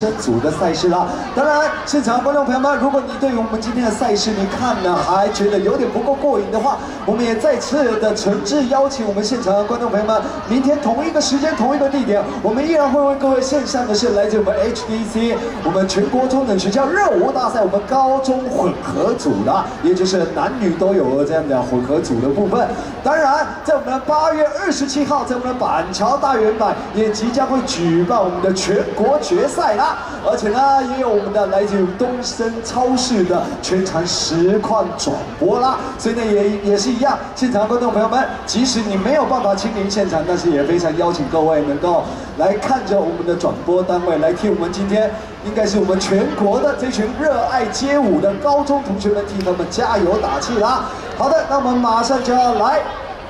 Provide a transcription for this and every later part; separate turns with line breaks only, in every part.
生组的赛事啦。当然，现场观众朋友们，如果你对于我们今天的赛事你看呢还觉得有点不够过瘾的话，我们也再次的诚挚邀请我们现场的观众朋友们，明天同一个时间、同一个地点，我们依然会为各位献上的是来自我们 HDC 我们全国中等学校热舞大赛，我们高中混合组的，也就是男女都有这样的混合组的部分。当然，在我们的八月二十七号，在我们的板桥大圆板也即将会举办我们的全国决赛啦。而且呢，也有我们的来自于东升超市的全场实况转播啦。所以呢，也也是一样，现场观众朋友们，即使你没有办法亲临现场，但是也非常邀请各位能够来看着我们的转播单位，来替我们今天应该是我们全国的这群热爱街舞的高中同学们替他们加油打气啦。好的，那我们马上就要来。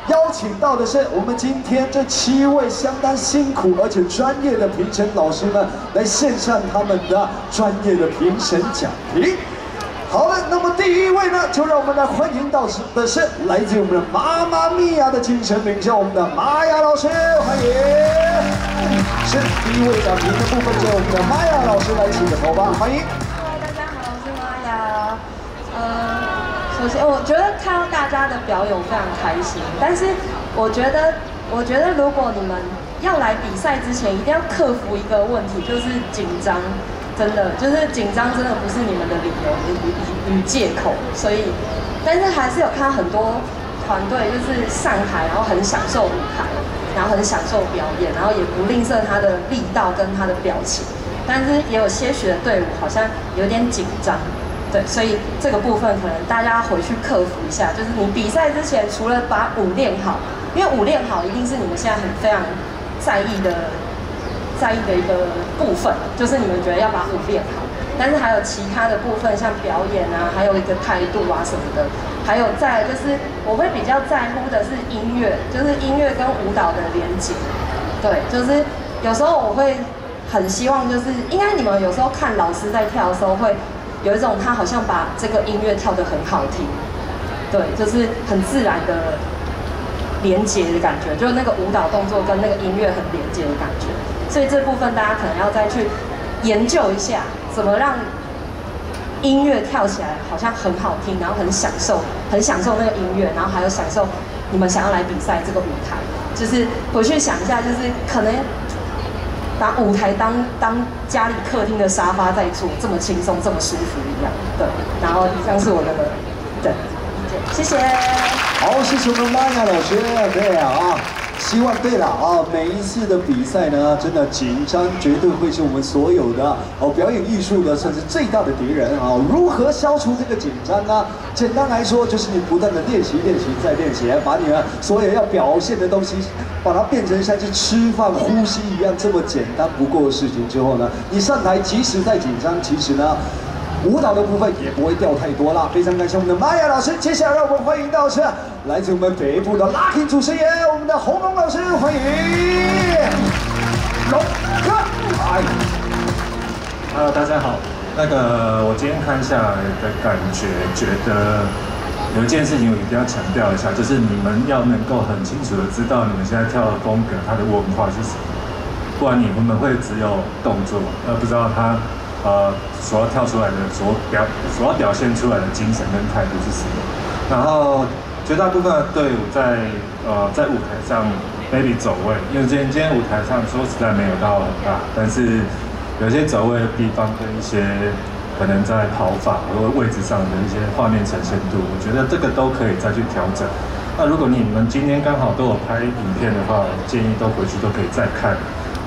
邀请到的是我们今天这七位相当辛苦而且专业的评审老师们，来献上他们的专业的评审讲评。好的，那么第一位呢，就让我们来欢迎到的是来自我们的妈妈咪呀的精神领袖，我们的玛雅老师，欢迎。是第一位讲评的部分，就由我们的玛雅老师来请个头吧，欢迎。
Hello，大家好，我是玛雅。呃。首先，我觉得看到大家的表演非常开心。但是，我觉得，我觉得如果你们要来比赛之前，一定要克服一个问题，就是紧张。真的，就是紧张，真的不是你们的理由与与借口。所以，但是还是有看到很多团队就是上台，然后很享受舞台，然后很享受表演，然后也不吝啬他的力道跟他的表情。但是也有些许的队伍好像有点紧张。对，所以这个部分可能大家回去克服一下。就是你比赛之前，除了把舞练好，因为舞练好一定是你们现在很非常在意的、在意的一个部分，就是你们觉得要把舞练好。但是还有其他的部分，像表演啊，还有一个态度啊什么的，还有再就是我会比较在乎的是音乐，就是音乐跟舞蹈的连接。对，就是有时候我会很希望，就是应该你们有时候看老师在跳的时候会。有一种他好像把这个音乐跳得很好听，对，就是很自然的连接的感觉，就是那个舞蹈动作跟那个音乐很连接的感觉。所以这部分大家可能要再去研究一下，怎么让音乐跳起来好像很好听，然后很享受，很享受那个音乐，然后还有享受你们想要来比赛这个舞台。就是回去想一下，就是可能。把舞台当当家里客厅的沙发在坐，这么轻松，这么舒服一样。对，然后以上是我的对，谢谢。
好，谢谢我们玛雅老师，对啊。希望对了啊！每一次的比赛呢，真的紧张绝对会是我们所有的哦表演艺术的算是最大的敌人啊！如何消除这个紧张呢？简单来说，就是你不断的练习、练习再练习，把你们所有要表现的东西，把它变成像是吃饭、呼吸一样这么简单不过的事情之后呢，你上台即使再紧张，其实呢。舞蹈的部分也不会掉太多了，非常感谢我们的玛雅老师。接下来让我们欢迎到是来自我们北部的 Lucky 主持人，我们的红龙老师，欢迎。龙哥，
嗨，Hello，大家好。那个我今天看下来的感觉，觉得有一件事情我一定要强调一下，就是你们要能够很清楚的知道你们现在跳的风格，它的文化是什么，不然你们会只有动作，而不知道它。呃，所要跳出来的，所表所要表现出来的精神跟态度是什么？然后绝大部分的队伍在呃在舞台上，baby 走位，因为今天今天舞台上说实在没有到很大，但是有些走位的地方跟一些可能在跑法或者位置上的一些画面呈现度，我觉得这个都可以再去调整。那如果你们今天刚好都有拍影片的话，建议都回去都可以再看，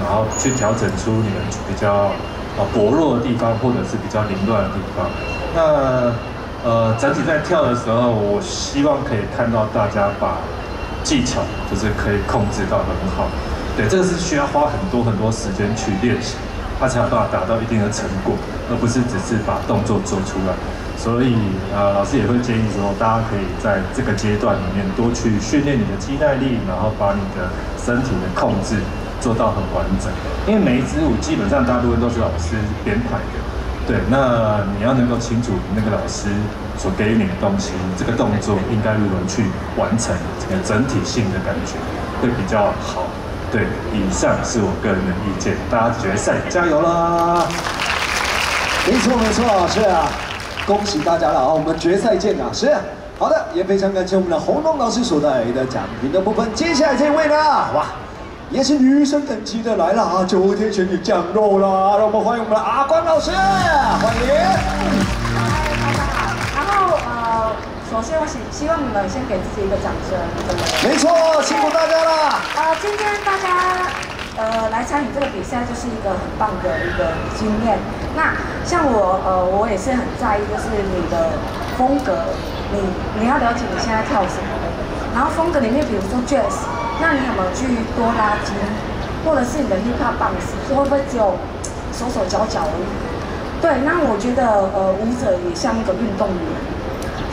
然后去调整出你们比较。薄弱的地方或者是比较凌乱的地方，那呃，整体在跳的时候，我希望可以看到大家把技巧就是可以控制到很好。对，这个是需要花很多很多时间去练习，它才有办法达到一定的成果，而不是只是把动作做出来。所以呃，老师也会建议说，大家可以在这个阶段里面多去训练你的肌耐力，然后把你的身体的控制。做到很完整，因为每一支舞基本上大部分都是老师编排的，对，那你要能够清楚那个老师所给你的东西，这个动作应该如何去完成，这个整体性的感觉会比较好。对，以上是我个人的意见，大家决赛加油啦！
没错没错，是啊，恭喜大家了啊！我们决赛见啊！是好的，也非常感谢我们的红龙老师所带来的奖品的部分。接下来这位呢，哇，也是女生等级的来了啊！九天玄女降落啦，让我们欢迎我们的阿关老师，欢迎。
嗨，大家好。然后呃，首先我希希望你们先给自己一个掌声，真的。
没错，辛苦大家了。
呃，今天大家呃来参与这个比赛，就是一个很棒的一个经验。那像我呃，我也是很在意，就是你的风格，你你要了解你现在跳什么。然后风格里面，比如说 jazz，那你有没有去多拉筋，或者是你的 hip hop bounce，会不会只有手手脚脚而已？对，那我觉得呃，舞者也像一个运动员。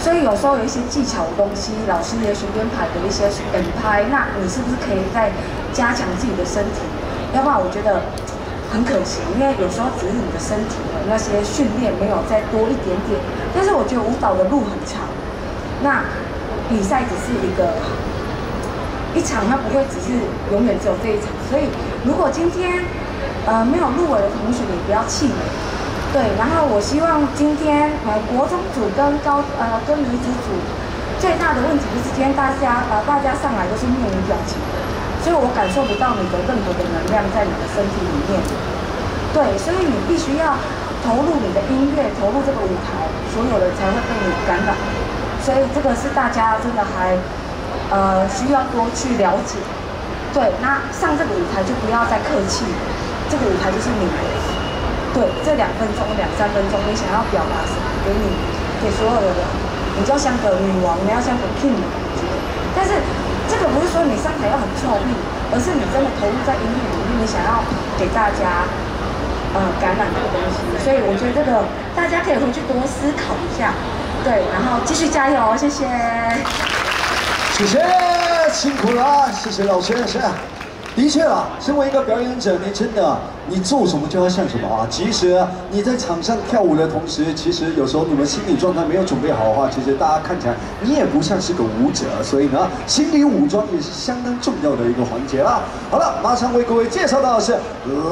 所以有时候有一些技巧的东西，老师也许编排的一些等拍，那你是不是可以再加强自己的身体？要不然我觉得很可惜，因为有时候只是你的身体的那些训练没有再多一点点。但是我觉得舞蹈的路很长，那比赛只是一个一场，它不会只是永远只有这一场。所以如果今天呃没有入围的同学，你不要气馁。对，然后我希望今天呃国中组跟高呃跟女子组最大的问题就是今天大家呃大家上来都是面无表情的，所以我感受不到你的任何的能量在你的身体里面。对，所以你必须要投入你的音乐，投入这个舞台，所有人才会被你感染。所以这个是大家真的还呃需要多去了解。对，那上这个舞台就不要再客气，这个舞台就是你的。对，这两分钟、两三分钟，你想要表达什么？给你，给所有的人，你就像个女王，你要像个 king 的感觉。但是这个不是说你上台要很臭屁，而是你真的投入在音乐里面，你想要给大家呃感染这个东西。所以我觉得这个大家可以回去多思考一下，对，然后继续加油，谢谢。
谢谢，辛苦了，谢谢老师，是。的确啊，身为一个表演者，你真的，你做什么就要像什么啊。即使你在场上跳舞的同时，其实有时候你们心理状态没有准备好的话，其实大家看起来你也不像是个舞者。所以呢，心理武装也是相当重要的一个环节啦。好了，马上为各位介绍到的是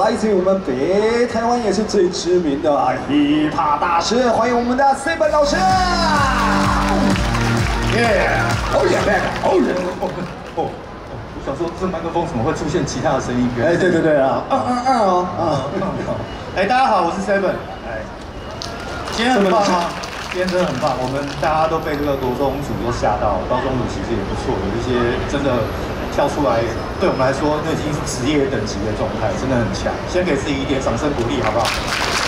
来自于我们北台湾也是最知名的 hiphop 大师，欢迎我们的 C 本老师。
耶，好耶，好耶，哦。我想说这麦克风怎么会出现其他的声音？
哎，对对对啊，嗯嗯嗯哦，嗯，
哎，大家好，我是 Seven，哎，今天很棒吗？今天真的很棒，我们大家都被这个国中组都吓到，高中组其实也不错，有一些真的跳出来，对我们来说那已经是职业等级的状态，真的很强。先给自己一点掌声鼓励，好不好？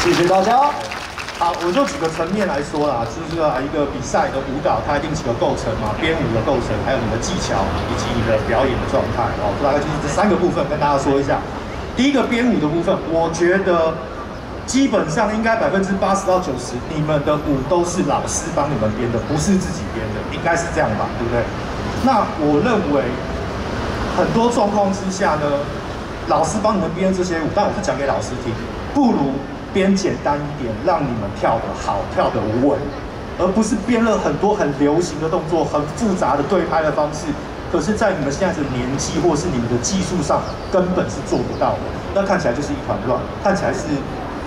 谢谢大家。
好，我就几个层面来说啦，就是啊，一个比赛的舞蹈，它一定几个构成嘛，编舞的构成，还有你的技巧以及你的表演的状态，哦，大概就是这三个部分跟大家说一下。第一个编舞的部分，我觉得基本上应该百分之八十到九十，你们的舞都是老师帮你们编的，不是自己编的，应该是这样吧，对不对？那我认为很多状况之下呢，老师帮你们编这些舞，但我是讲给老师听，不如。编简单一点，让你们跳得好，跳得稳，而不是编了很多很流行的动作、很复杂的对拍的方式。可是，在你们现在的年纪或是你们的技术上，根本是做不到的。那看起来就是一团乱，看起来是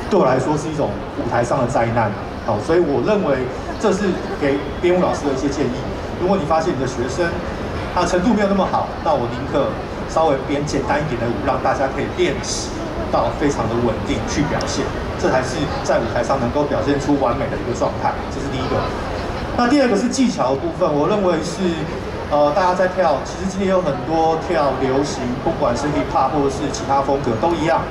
对我来说是一种舞台上的灾难。好，所以我认为这是给编舞老师的一些建议。如果你发现你的学生他程度没有那么好，那我宁可稍微编简单一点的舞，让大家可以练习到非常的稳定去表现。这才是在舞台上能够表现出完美的一个状态，这是第一个。那第二个是技巧的部分，我认为是，呃，大家在跳，其实今天有很多跳流行，不管是 hip hop 或者是其他风格都一样，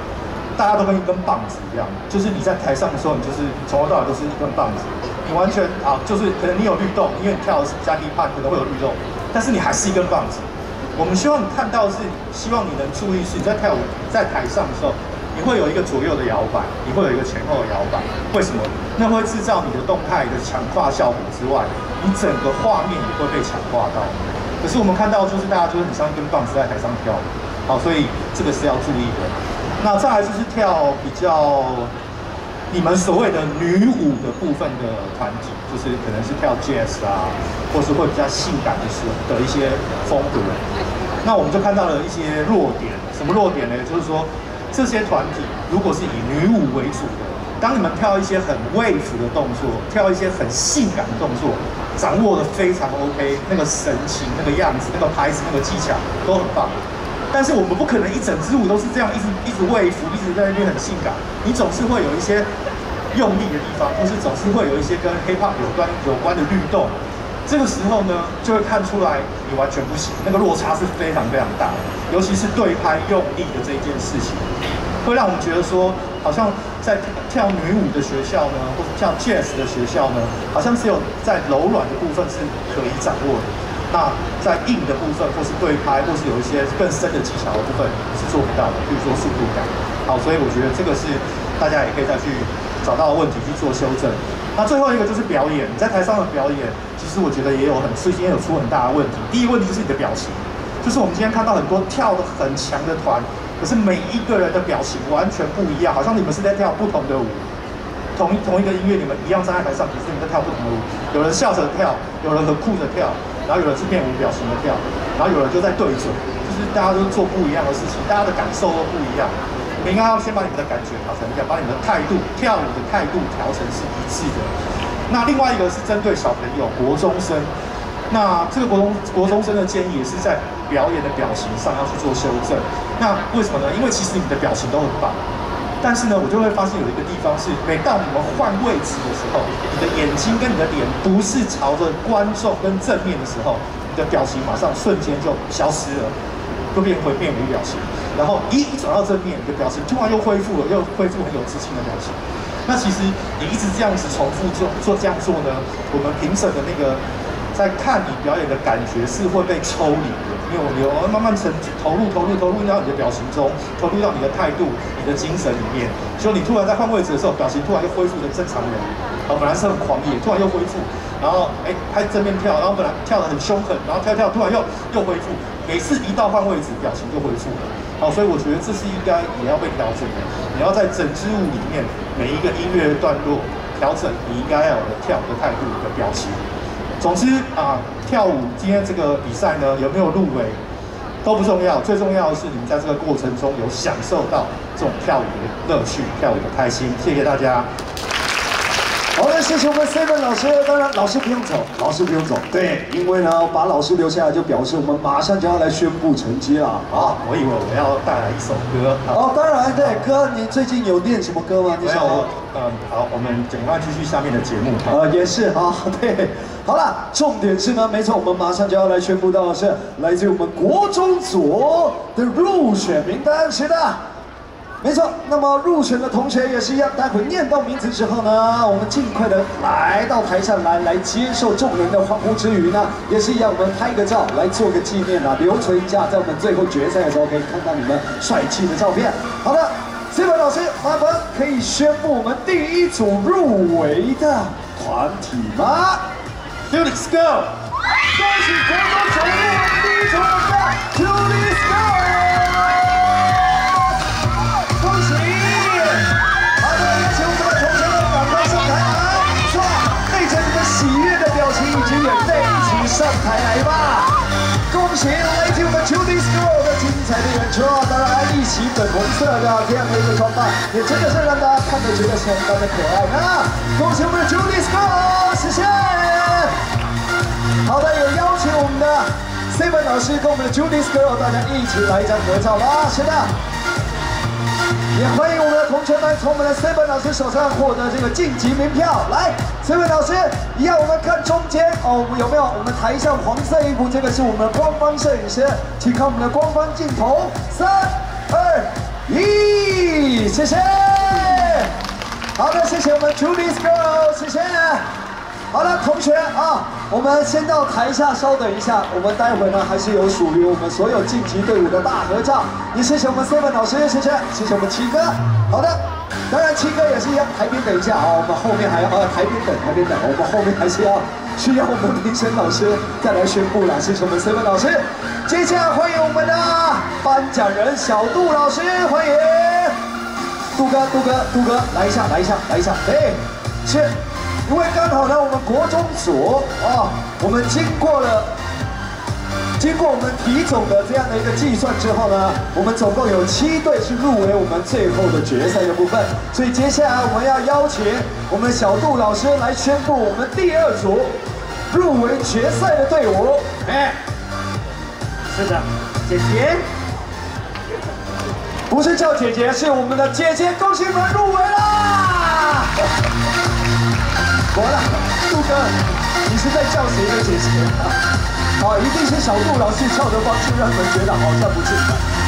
大家都跟一根棒子一样，就是你在台上的时候，你就是从头到尾都是一根棒子，你完全啊，就是可能你有律动，因为你跳的是加 hip hop 可能会有律动，但是你还是一根棒子。我们希望你看到是，希望你能注意是你在跳舞在台上的时候。你会有一个左右的摇摆，你会有一个前后的摇摆，为什么？那会制造你的动态的强化效果之外，你整个画面也会被强化到。可是我们看到就是大家就是很像一根棒子在台上跳舞，好，所以这个是要注意的。那再来就是跳比较你们所谓的女舞的部分的团体，就是可能是跳 jazz 啊，或是会比较性感的时的一些风格。那我们就看到了一些弱点。什么弱点呢？就是说这些团体如果是以女舞为主的，当你们跳一些很 wave 的动作，跳一些很性感的动作，掌握的非常 OK，那个神情、那个样子、那个拍子、那个技巧都很棒。但是我们不可能一整支舞都是这样，一直一直 wave，一直在那边很性感。你总是会有一些用力的地方，或是总是会有一些跟 hip hop 有关有关的律动。这个时候呢，就会看出来你完全不行，那个落差是非常非常大的，尤其是对拍用力的这一件事情，会让我们觉得说，好像在跳女舞的学校呢，或者跳 jazz 的学校呢，好像只有在柔软的部分是可以掌握的，那在硬的部分，或是对拍，或是有一些更深的技巧的部分是做不到的，比如说速度感。好，所以我觉得这个是大家也可以再去找到问题去做修正。那最后一个就是表演，在台上的表演，其实我觉得也有很最近也有出很大的问题。第一个问题就是你的表情，就是我们今天看到很多跳的很强的团，可是每一个人的表情完全不一样，好像你们是在跳不同的舞。同同一个音乐，你们一样站在台上，可是你们在跳不同的舞。有人笑着跳，有人很酷的跳，然后有人是面无表情的跳，然后有人就在对准，就是大家都做不一样的事情，大家的感受都不一样。你们应该要先把你们的感觉调成一样，把你们的态度、跳舞的态度调成是一致的。那另外一个是针对小朋友、国中生，那这个国中国中生的建议也是在表演的表情上要去做修正。那为什么呢？因为其实你们的表情都很棒，但是呢，我就会发现有一个地方是，每到你们换位置的时候，你的眼睛跟你的脸不是朝着观众跟正面的时候，你的表情马上瞬间就消失了，就变回面无表情。然后一一转到正面，你的表情突然又恢复了，又恢复很有自信的表情。那其实你一直这样子重复做做这样做呢，我们评审的那个在看你表演的感觉是会被抽离的，因为我们有慢慢沉投入投入投入到你的表情中，投入到你的态度、你的精神里面。所以你突然在换位置的时候，表情突然又恢复成正常人，啊，本来是很狂野，突然又恢复，然后哎拍正面跳，然后本来跳得很凶狠，然后跳跳突然又又恢复，每次一到换位置，表情就恢复了。好，所以我觉得这是应该也要被调整的。你要在整支舞里面每一个音乐段落调整，你应该要有的跳的态度的表情。总之啊，跳舞今天这个比赛呢有没有入围都不重要，最重要的是你们在这个过程中有享受到这种跳舞的乐趣、跳舞的开心。谢谢大家。
好的，谢谢我们 Seven 老师。当然，老师不用走，老师不用走。对，因为呢，把老师留下来，就表示我们马上就要来宣布成绩了啊！
我以为我要带来一首歌。
哦，当然，对，哥，你最近有练什么歌吗？你
想，嗯，好，我们赶快继续下面的节目。
呃，也是啊，对。好了，重点是呢，没错，我们马上就要来宣布到的是来自我们国中组的入选名单，是的。没错，那么入选的同学也是一样，待会念到名字之后呢，我们尽快的来到台上来，来接受众人的欢呼之余呢，也是一样，我们拍个照来做个纪念啊，留存一下，在我们最后决赛的时候可以看到你们帅气的照片。好的，C 位老师，麻烦可以宣布我们第一组入围的团体吗
tuesdays go
恭喜国州成为我第一场演唱会 tuesdays go 恭喜好的来有请我们的同学们赶快上台来说带着你们喜悦的表情以及眼泪一起上台来吧恭喜来有我们的 tuesdays go 彩的演出，当然一起粉红色的这样的一个装扮，也真的是让大家看着觉得相当的可爱呢。恭喜我们的 Judy School，谢谢。好的，也邀请我们的 Seven 老师跟我们的 Judy School 大家一起来一张合照吧，是的。也欢迎我们的同学们从我们的 Seven 老师手上获得这个晋级门票。来，Seven 老师，一样我们看中间哦，我们有没有？我们台上黄色衣服，这个是我们的官方摄影师，请看我们的官方镜头，三、二、一，谢谢。好的，谢谢我们 Julius Girl，谢谢。好了，同学啊，我们先到台下稍等一下，我们待会呢还是有属于我们所有晋级队伍的大合照。也谢谢我们 Seven 老师，谢谢，谢谢我们七哥。好的，当然七哥也是一样，台边等一下啊，我们后面还要呃台边等，台边等，我们后面还是要需要我们评审老师再来宣布了，谢谢我们 Seven 老师。接下来欢迎我们的颁奖人小杜老师，欢迎杜哥，杜哥，杜哥，来一下，来一下，来一下，对，是。因为刚好呢，我们国中组啊，我们经过了经过我们体总的这样的一个计算之后呢，我们总共有七队是入围我们最后的决赛的部分。所以接下来我们要邀请我们小杜老师来宣布我们第二组入围决赛的队伍。哎，
是的，姐姐，
不是叫姐姐，是我们的姐姐，恭喜你们入围啦！完了，杜哥，你是在叫谁的姐姐？好，一定是小杜老师叫的方式让你们觉得好像不是。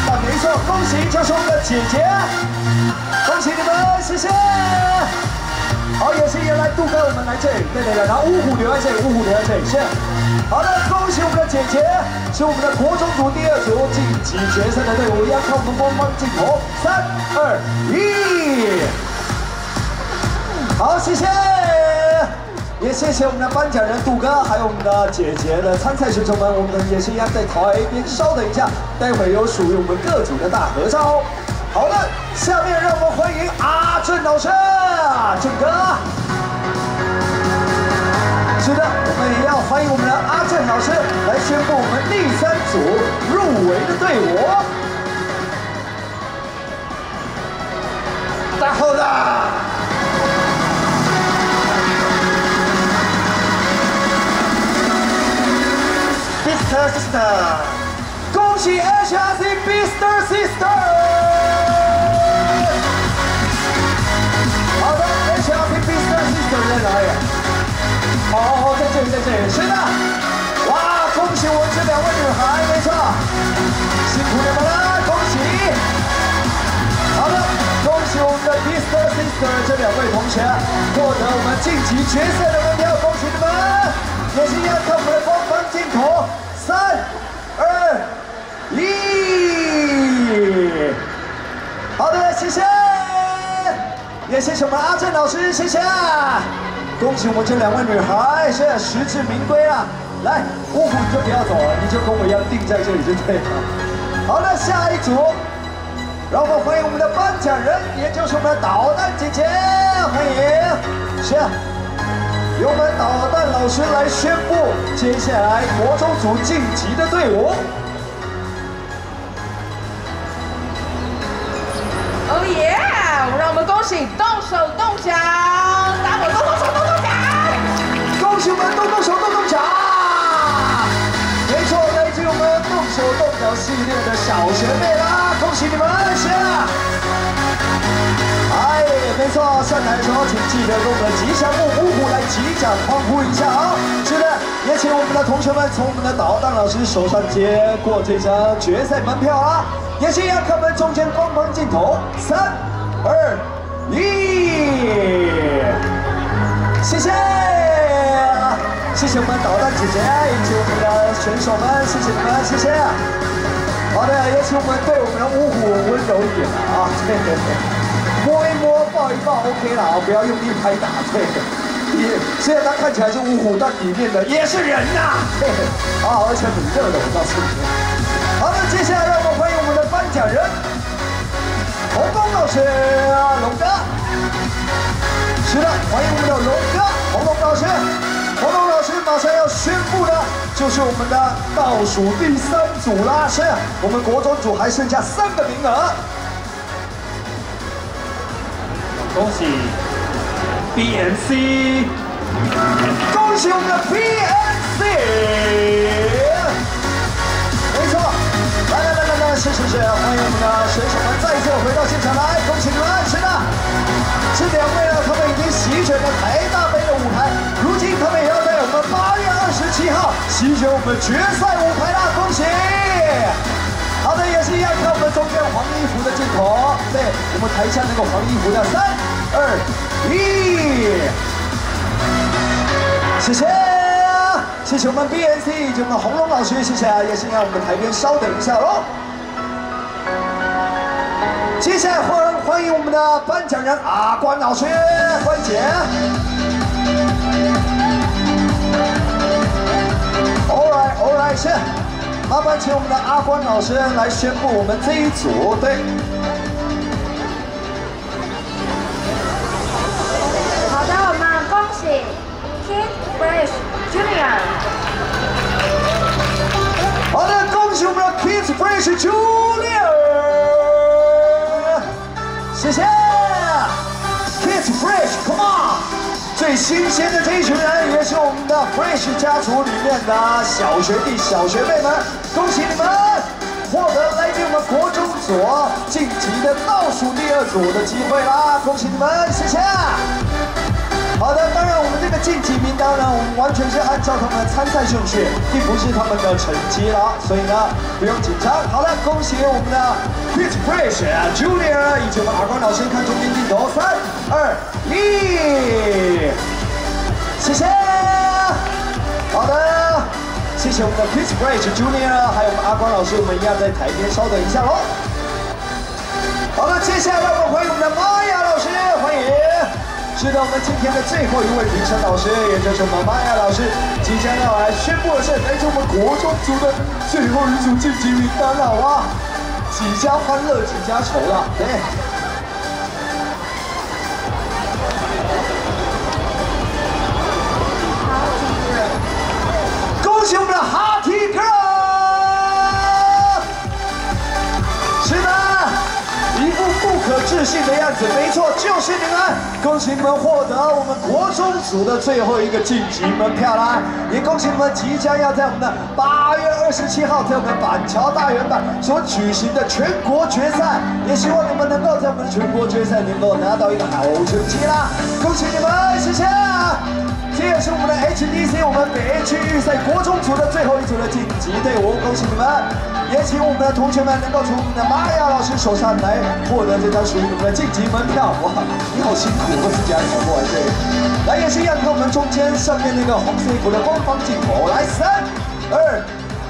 那没错，恭喜就是我们的姐姐，恭喜你们，谢谢。好，也是原来杜哥，我们来这里，对对对，然后五虎留在这里，呜呼留在这里，谢。好的，恭喜我们的姐姐，是我们的国中组第二组晋级决赛的队伍，要看我们官方镜头，三二一。好，谢谢，也谢谢我们的颁奖人杜哥，还有我们的姐姐的参赛选手们，我们也是一样在台边，稍等一下，待会有属于我们各组的大合照。好的，下面让我们欢迎阿正老师，正哥。是的，我们也要欢迎我们的阿正老师来宣布我们第三组入围的队伍。大后的。Sister 恭喜 HRC Sister Sister。好的，HRC Sister Sister 在哪里？好好，在这里，在这里，是的。哇，恭喜我这两位女孩，没错，辛苦你们了，恭喜。好的，恭喜我们的 Sister Sister 这两位同学获得我们晋级决赛的门票，恭喜你们！也是一样看我们的官方镜头，三、二、一。好的，谢谢，也谢谢我们阿正老师，谢谢。恭喜我们这两位女孩，现在实至名归啊！来，呜呼，你就不要走了，你就跟我一样定在这里就对了。好的，下一组，让我们欢迎我们的颁奖人，也就是我们的导弹姐姐，欢迎，是。由我们导弹老师来宣布接下来国中组晋级的队伍。好学妹啦，恭喜你们，谢！哎，没错，上台的时候请记得跟我们的吉祥物五虎来击掌欢呼一下啊！是的，也请我们的同学们从我们的导弹老师手上接过这张决赛门票啊！也是一样，看我们中间官方镜头，三、二、一，谢谢，谢谢我们导弹姐姐以及我们的选手们，谢谢你们，谢谢。好的，也请我们对我们的五虎温柔一点啊，对对对。摸一摸，抱一抱，OK 了啊，不要用力拍打，对。也虽然他看起来是五虎，但里面的也是人呐，嘿嘿。啊，而且很热的，我告诉你。好的，接下来让我们欢迎我们的颁奖人，洪峰老师，龙哥。是的，欢迎我们的龙哥，洪龙老师。马上要宣布的，就是我们的倒数第三组啦，是我们国中组还剩下三个名额。
恭喜 BNC，
恭喜我们的 B N C 没错，来来来来来，是是是，欢迎我们的选手们再次回到现场来，恭喜你们！是的，这两位呢，他们已经席卷了台大八月二十七号席卷我们决赛舞台啦，恭喜！好的，也是一样，看我们中间黄衣服的镜头，对我们台下那个黄衣服的三二一，谢谢，谢谢我们 BNC 以及我们红龙老师，谢谢啊，也是让我们台边稍等一下喽。接下来欢欢迎我们的颁奖人阿关老师，关姐。再先。麻烦请我们的阿欢老师来宣布我们这一组。对，
好的，我们恭喜 Kids Fresh Junior。
好的，恭喜我们的 Kids Fresh Jun。新鲜的这一群人也是我们的 Fresh 家族里面的小学弟、小学妹们，恭喜你们获得来自我们国中组晋级的倒数第二组的机会啦！恭喜你们，谢谢。好的，当然我们这个晋级名单呢，我们完全是按照他们的参赛顺序，并不是他们的成绩了，所以呢不用紧张。好了，恭喜我们的 Chris Fresh Junior 以及我们耳光老师，看中间镜头，三二一，谢谢。好的，谢谢我们的 Chris Fresh Junior，还有我们阿光老师，我们一样在台边稍等一下喽。好了，接下来让我们欢迎我们的玛雅老师，欢迎。是的，我们今天的最后一位评审老师，也就是我们玛雅老师，即将要来宣布的是来自我们国中组的最后一组晋级名单了，好吧？几家欢乐几家愁了，对。恭喜我们的哈提 girl！是的。一副不可置信的样子，没错，就是你们！恭喜你们获得我们国中组的最后一个晋级门票啦！也恭喜你们即将要在我们的八月二十七号在我们板桥大圆板所举行的全国决赛，也希望你们能够在我们的全国决赛能够拿到一个好成绩啦！恭喜你们，谢谢！也是我们的 HDC 我们北区预赛国中组的最后一组的晋级队伍，恭喜你们！也请我们的同学们能够从我们的玛雅老师手上来获得这张属于你们的晋级门票。哇，你好辛苦，我自己还跑不完这个。来，也是一样，看我们中间上面那个红色衣服的官方镜头。来，三、二、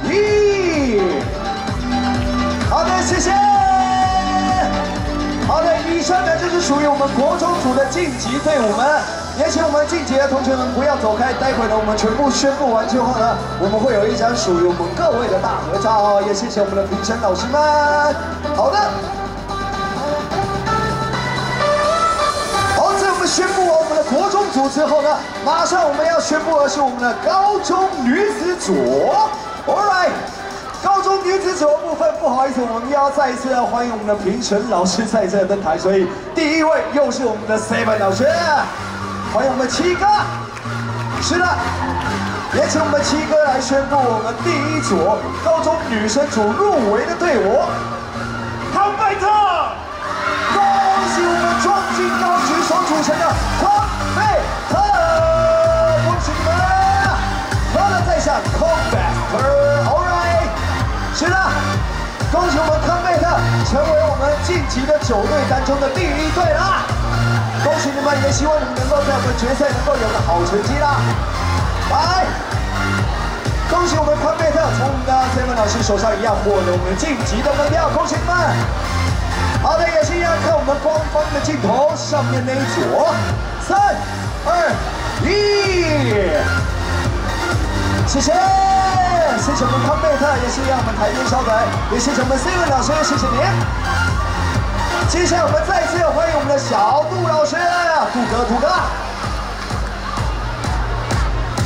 一。好的，谢谢。好的，以上呢就是属于我们国中组的晋级队伍们。也请我们晋级的同学们不要走开，待会呢我们全部宣布完之后呢，我们会有一张属于我们各位的大合照。也谢谢我们的评审老师们。好的。好，在我们宣布完我们的国中组之后呢，马上我们要宣布的是我们的高中女子组。All right。高中女子组的部分，不好意思，我们要再一次要欢迎我们的评审老师再次登台，所以第一位又是我们的 Seven 老师，欢迎我们七哥。是的，也请我们七哥来宣布我们第一组高中女生组入围的队伍。康贝特，恭喜我们创新高职所组成的康贝特，恭喜你们！喝了在下 c o m b a t All right。是的，恭喜我们康贝特成为我们晋级的九队当中的第一队啦！恭喜你们，也希望你们能够在我们决赛能够有个好成绩啦！来，恭喜我们康贝特从我们的 Seven 老师手上一样获得我们晋级的门票，恭喜你们！好的，也是一样，看我们官方的镜头上面那一组，三、二、一，谢谢。谢谢我们康贝特，也是一样我们台边稍等，也谢谢我们 Seven 老师，谢谢您。接下来我们再次欢迎我们的小杜老师，杜哥，杜哥，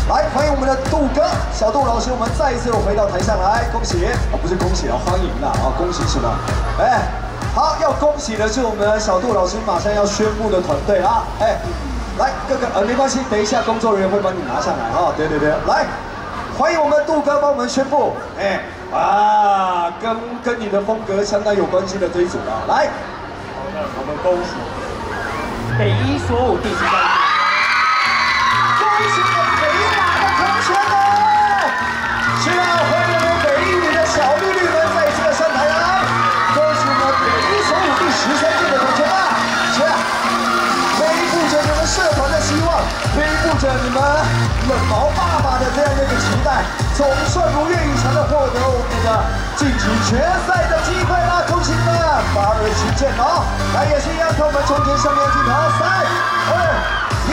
来欢迎我们的杜哥，小杜老师，我们再一次回到台上来，恭喜。啊，不是恭喜啊，欢迎啦啊，恭喜什么？哎，好，要恭喜的是我们小杜老师马上要宣布的团队啊，哎，来哥哥，呃，没关系，等一下工作人员会帮你拿上来啊，对对对，来。欢迎我们杜哥帮我们宣布，哎啊，跟跟你的风格相当有关系的这一组啊，来，
我们恭喜北一所有第十三届，
恭喜我们北一马的同学们，是啊，欢迎我们北一女的小绿绿们再次的上台来，恭喜我们北一所有第十三届的同学们，是啊，背负着你们社团的希望，背负着你们冷毛爸爸的这样一个期待，总算如愿以偿的获得我们的晋级决赛的机会啦！恭喜你们，八二七见哦！来，也是一样，看我们中间上面的镜头，三、二、一。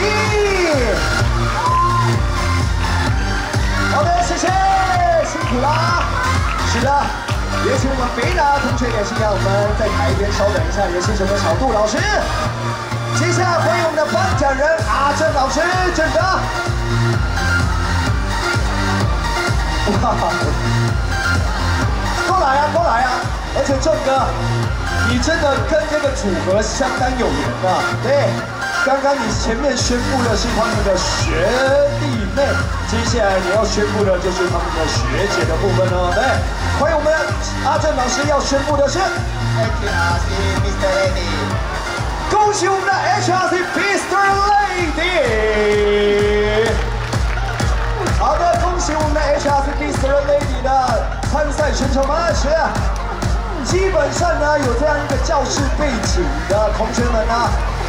好的，谢谢，辛苦啦！是的，也请我们北大同学也是让我们在台边稍等一下，也谢谢我们小杜老师。接下来欢迎我们的颁奖人阿正老师，正哥。哇！过来啊，过来啊！而且壮哥，你真的跟这个组合相当有缘啊。对，刚刚你前面宣布的是他们的学弟妹，接下来你要宣布的就是他们的学姐的部分哦。对，欢迎我们阿正老师要宣布的是，HRC Mr. Lady，。恭喜我们的 HRC Mr. Lady！好的，恭喜我们的 HRC Mr. Lady 的参赛选手们是。基本上呢，有这样一个教室背景的同学们呢，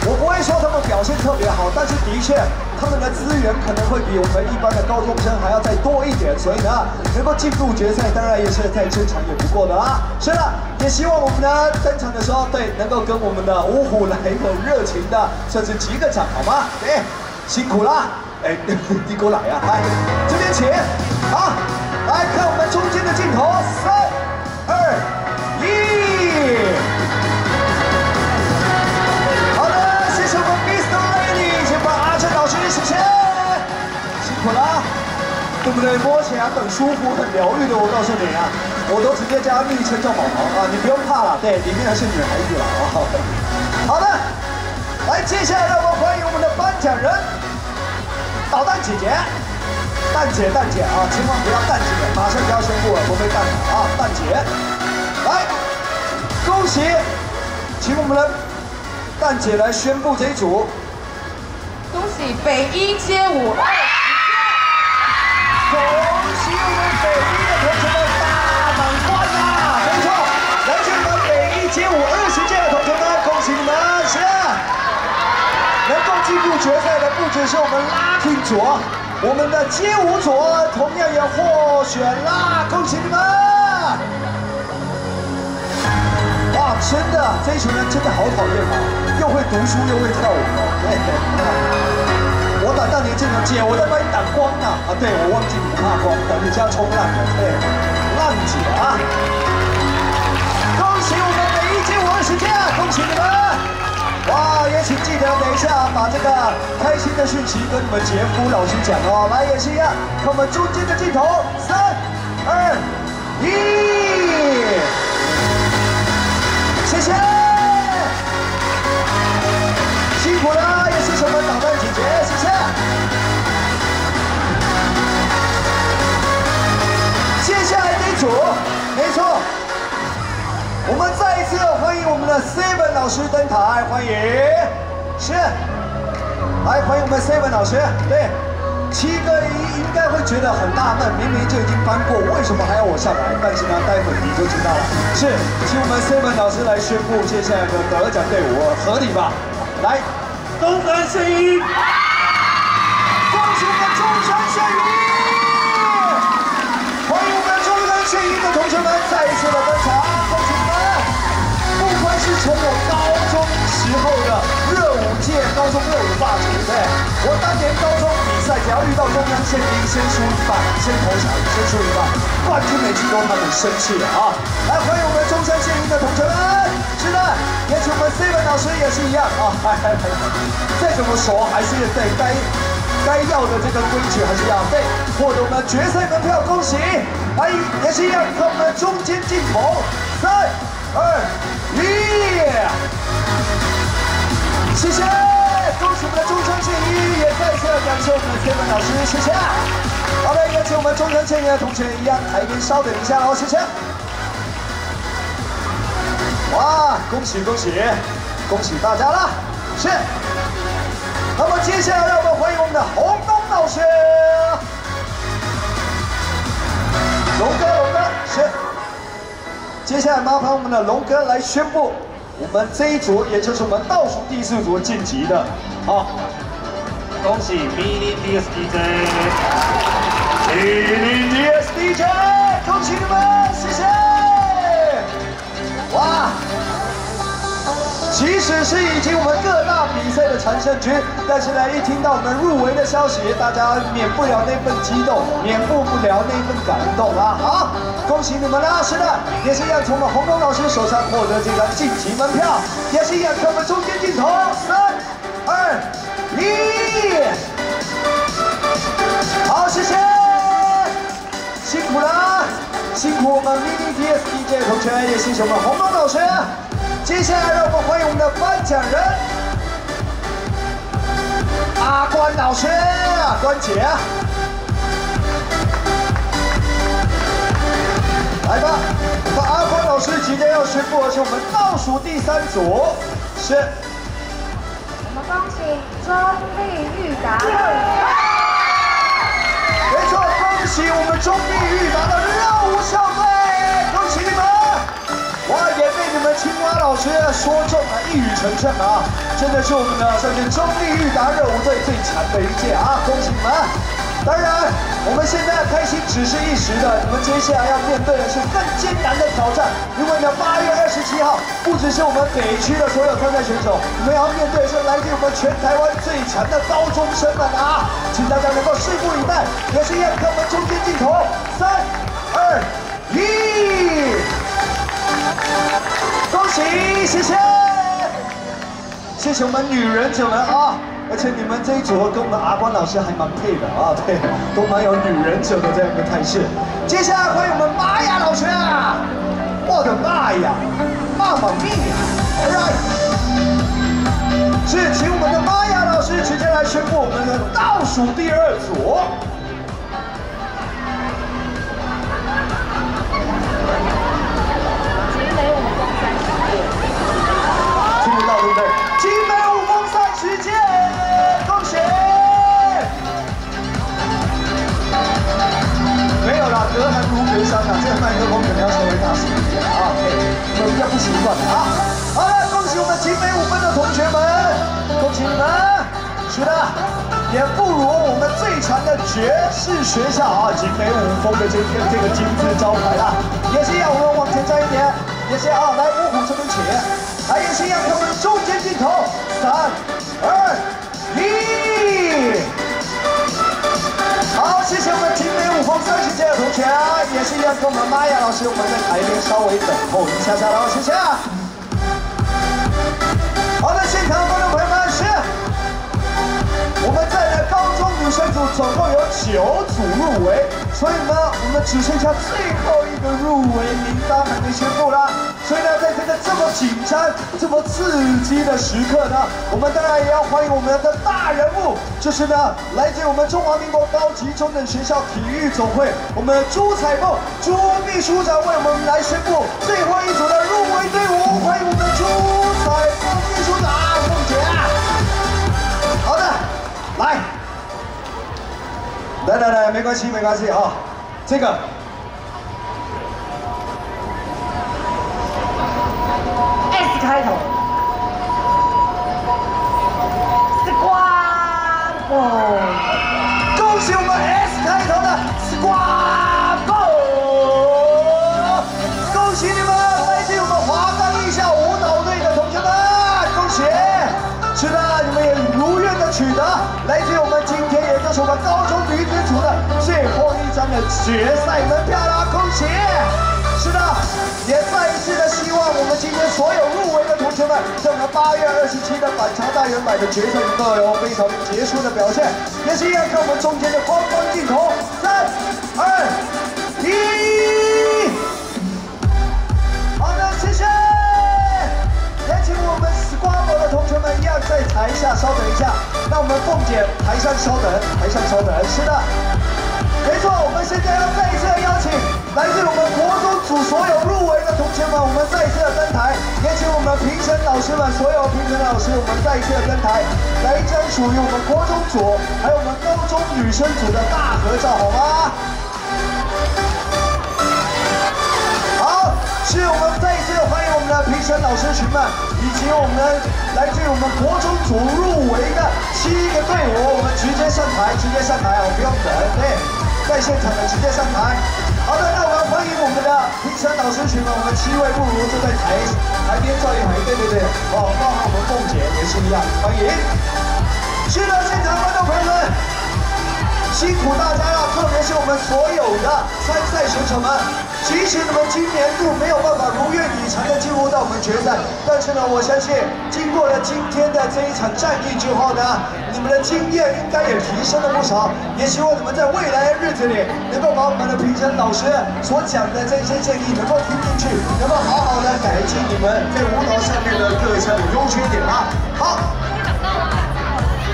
我不会说他们表现特别好，但是的确他们的资源可能会比我们一般的高中生还要再多一点，所以呢，能够进入决赛，当然也是再正常也不过的啊。是的，也希望我们呢登场的时候，对，能够跟我们的五虎来一个热情的，甚至击个掌，好吗？对，辛苦啦，哎，你给我来呀，来这边请，好，对？摸起来很舒服，很疗愈的。我告诉你啊，我都直接叫昵称叫宝宝啊，你不用怕了。对，里面还是女孩子了啊。好的，来，接下来让我们欢迎我们的颁奖人，导弹姐姐，蛋姐蛋姐啊，千万不要蛋姐，马上就要宣布了，不被蛋了啊，蛋姐。来，恭喜，请我们的蛋姐来宣布这一组。
恭喜北一街舞
恭喜我们北一的同学们大满贯啦！没错，来自我们北一街舞二十届的同学们，恭喜你们！是，能够进入决赛的不只是我们拉丁组，我们的街舞组同样也获选啦！恭喜你们！哇真的，这一群人真的好讨厌啊！又会读书又会跳舞。我打当年这种姐，我在帮你挡光呢。啊，对，我忘记你不怕光，等你家冲浪了。对，浪姐啊！恭喜我们每一届五二十届，恭喜你们！哇，也请记得等一下把这个开心的讯息跟你们杰夫老师讲哦。来，也是一样，看我们中间的镜头，三、二、一。谢谢，辛苦了，也谢谢我们导下来这组，没错，我们再一次欢迎我们的 Seven 老师登台，欢迎，是，来欢迎我们 Seven 老师，对。七哥应应该会觉得很纳闷，明明就已经翻过，为什么还要我上来？但是呢，待会你就知道了。是，请我们 Seven 老师来宣布接下来的得奖队伍，合理吧？来，
东山圣
们中山圣一的同学们再一次的登场，恭喜你们！不管是从我高中时候的热舞界，高中热舞霸主，对，我当年高中比。赛只要遇到中央宪兵，先输一半，先投降，先输一半，冠军每次都他们生气了啊！来欢迎我们中山宪兵的同学们，是的，也请我们 Seven 老师也是一样啊！再怎么说，还是对该该要的这个规矩还是要背，获得我们决赛门票，恭喜！欢迎，也是一样，看我们的中间镜头，三、二、一，谢谢。恭喜我们的中山建一，也再次感谢我们的天文老师，谢谢。好的，也请我们中山建一的同学一样，台边稍等一下哦，谢谢。哇，恭喜恭喜，恭喜大家了，是。那么接下来让我们欢迎我们的洪东老师，龙哥龙哥是。接下来麻烦我们的龙哥来宣布。我们这一组，也就是我们倒数第四组晋级的，好，
恭喜 Mini
DSDJ，Mini DSDJ，恭喜你们，谢谢，哇！即使是已经我们各大比赛的常胜军，但是呢，一听到我们入围的消息，大家免不了那份激动，免不了那份感动啊！好，恭喜你们啦！是的，也是一样从我们洪东老师手上获得这张晋级门票，也是一样看我们中间镜头，三、二、一，好，谢谢，辛苦了。辛苦我们 Mini TS DJ 同学，也谢谢我们红东老师。接下来让我们欢迎我们的颁奖人阿关老师，关姐。来吧，我们阿关老师即将要宣布而且我们倒数第三组，是
我们恭喜钟丽玉达乐
没错，恭喜我们钟丽玉达的老师说中了，一语成谶啊！真的是我们的算是中立裕达热舞队最强的一届啊，恭喜你们！当然，我们现在开心只是一时的，你们接下来要面对的是更艰难的挑战。因为呢，八月二十七号，不只是我们北区的所有参赛选手，你们要面对的是来自我们全台湾最强的高中生们啊！请大家能够拭目以待。也是要看我们中间镜头，三、二、一，恭喜，谢谢，谢谢。我们女忍者们啊！而且你们这一组跟我们阿关老师还蛮配的啊，对，都蛮有女忍者的这样一个态势。接下来欢迎我们玛雅老师啊！我的妈呀，妈妈咪呀！Alright，是请我们的玛雅老师直接来宣布我们的倒数第二组。对不对？集美舞风三十届，恭喜！没有啦，隔行如隔山啊，这个麦克风可能要稍微大声一点啊，你们比较不习惯啊。好了，恭喜我们集美五分的同学们，恭喜你们！是的，也不如我们最强的爵士学校啊，集美五峰的这个这个金字招牌啊，也是要我们往前站一点，也是啊，来五虎这边请。还有是要看我们中间镜头，三、二、一。好，谢谢我们集美舞风三十届的同学，也是要跟我们玛雅老师，我们在台边稍微等候一下下喽，谢谢。好的，现场观众朋友们是，我们在的高中女生组总共有九组入围，所以呢，我们只剩下最后一个入围名单还没宣布啦。所以呢，在这个这么紧张、这么刺激的时刻呢，我们当然也要欢迎我们的大人物，就是呢，来自我们中华民国高级中等学校体育总会，我们的朱彩凤朱秘书长为我们来宣布最后一组的入围队伍，欢迎我们的朱彩凤秘书长，凤姐。好的，来，来来来，没关系没关系哈，这个。开头，是瓜哦！恭喜我们 S 开头的 Squabble！恭喜你们，来自我们华冈艺校舞蹈队的同学们，恭喜！是的，你们也如愿的取得来自我们今天也就是我们高中女子组的最后一张的决赛门票啦，恭喜！是的，也再一次的希望我们今天所有入围的同学们，在我们八月二十七的反常大圆满的决赛能够有非常杰出的表现，也是一样看我们中间的光光镜头，三、二、一，好的，谢。谢。也请我们瓜博的同学们一样在台下稍等一下，那我们凤姐台上稍等，台上稍等，是的。没错，我们现在要再一次的邀请来自我们国中组所有入围的同学们，我们再一次的登台，也请我们评审老师们，所有评审老师，我们再一次的登台，来一张属于我们国中组还有我们高中女生组的大合照，好吗？好，是我们再一次的欢迎我们的评审老师群们，以及我们来自于我们国中组入围的七个队伍，我们直接上台，直接上台哦，不用等，对，在现场的直接上台。好的，那我们欢迎我们的评审导师群们，我们七位不如就在台台边站一排，对对对，哦，包含我们凤姐也是一样，欢迎。是的，现场观众朋友们。辛苦大家了，特别是我们所有的参赛选手们，即使你们今年度没有办法如愿以偿的进入到我们决赛，但是呢，我相信经过了今天的这一场战役之后呢，你们的经验应该也提升了不少。也希望你们在未来的日子里，能够把我们的评审老师所讲的这些建议能够听进去，能够好好的改进你们在舞蹈上面的各项的优缺点啊。好。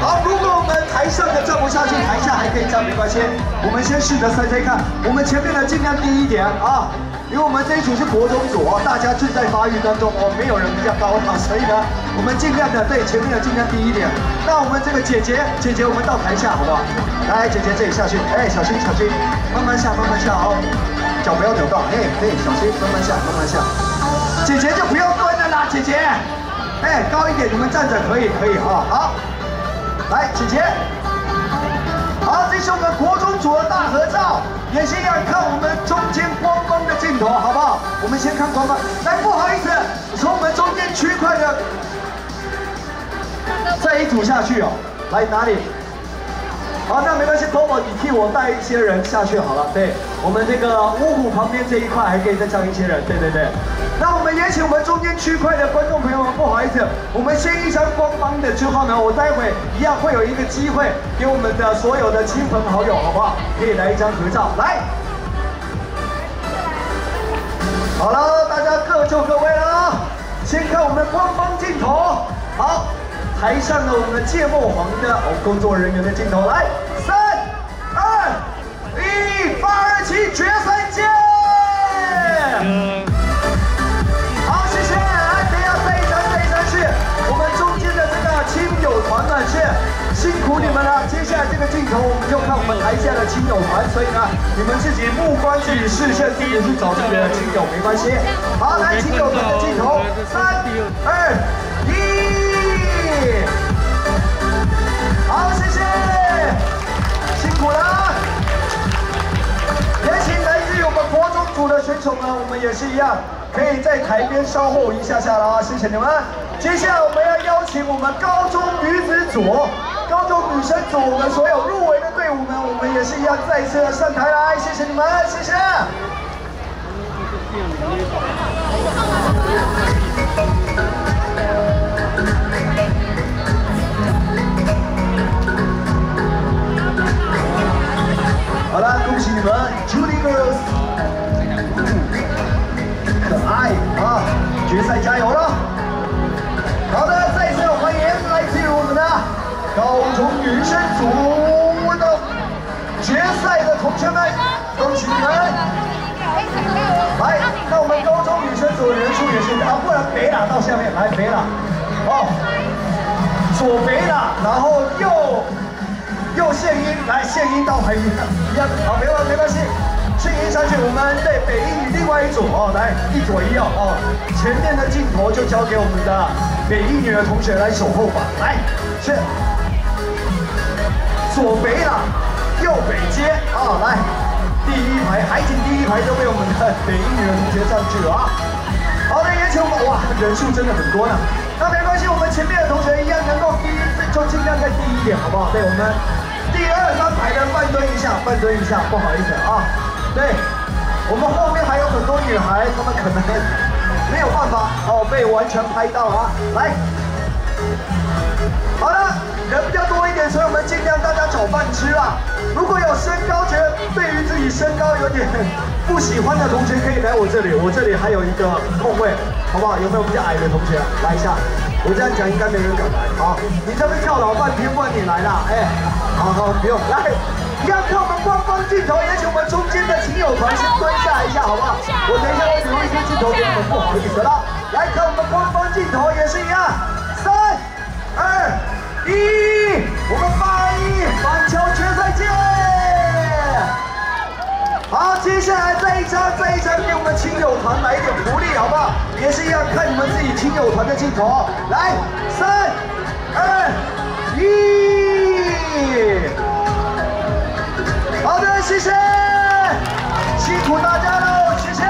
好，如果我们台上的站不下去，台下还可以站，没关系。我们先试着猜猜看，我们前面的尽量低一点啊，因为我们这一组是国中组啊，大家正在发育当中哦，没有人比较高啊，所以呢，我们尽量的对前面的尽量低一点。那我们这个姐姐，姐姐，我们到台下好不好？来，姐姐这里下去，哎，小心小心，慢慢下，慢慢下哦，脚不要扭到，哎，对，小心，慢慢下，慢慢下。姐姐就不要蹲了啦，姐姐，哎，高一点，你们站着可以，可以啊，好。来，姐姐，好，这是我们国中组的大合照，也是要看我们中间光光的镜头，好不好？我们先看光光。来，不好意思，从我们中间区块的这一组下去哦。来哪里？好，那没关系，Tomo，你替我带一些人下去好了。对，我们这个屋虎旁边这一块还可以再上一些人。对对对。那我们也请我们中间区块的观众朋友们，不好意思，我们先一张光光的之后呢，我待会一样会有一个机会给我们的所有的亲朋好友，好不好？可以来一张合照，来。好了，大家各就各位了。先看我们光光镜头，好。台上的我们的芥末黄的哦工作人员的镜头，来，三、二、一，八二七决赛见！好，谢谢，来，等下这一张这一张是我们中间的这个亲友团呢，是辛苦你们了。接下来这个镜头，我们就看我们台下的亲友团，所以呢，你们自己目光自己视线自己去找自己的亲友，没关系。好，来，亲友团的镜头，三、二、苦了。也请来自于我们国中组的选手呢，我们也是一样，可以在台边稍后一下下了啊，谢谢你们。接下来我们要邀请我们高中女子组、高中女生组，我们所有入围的队伍们，我们也是一样再次的上台来，谢谢你们，谢谢。好了，恭喜你们，Judy Girls，可爱啊！决赛加油了！好的，再次欢迎来自于我们的高中女生组的决赛的同学们，恭喜你们！来，那我们高中女生组的人数也是啊，不然北打到下面来北打，哦，左北打，然后右。又献音来献音到海一样好，没关没关系，献音上去，我们对北一另外一组哦，来一左一右哦，前面的镜头就交给我们的北一女的同学来守候吧，来，是左北朗，右北街啊，来第一排海景第一排都被我们的北一女的同学占据了啊，好的，也请我们哇人数真的很多呢，那没关系，我们前面的同学一样能够第一就尽量再低一点好不好？对我们。第二三排的半蹲一下，半蹲一下，不好意思啊。对，我们后面还有很多女孩，她们可能没有办法哦，被完全拍到啊。来，好了，人比较多一点，所以我们尽量大家找饭吃啊。如果有身高觉得对于自己身高有点不喜欢的同学，可以来我这里，我这里还有一个空位，好不好？有没有比较矮的同学来一下？我这样讲应该没人敢来。好，你这边跳老半天，问你来了，哎。好好，不用来，要看我们官方镜头，也请我们中间的亲友团先蹲下一下，好不好？我等一下会留一些镜头给你们，不好意思了。来看我们官方镜头也是一样，三、二、一，我们八一板桥决赛见。好接下来这一张这一张给我们亲友团来一点福利好不好？也是一样看你们自己亲友团的镜头。来三二一。好的谢谢。辛苦大家喽谢谢。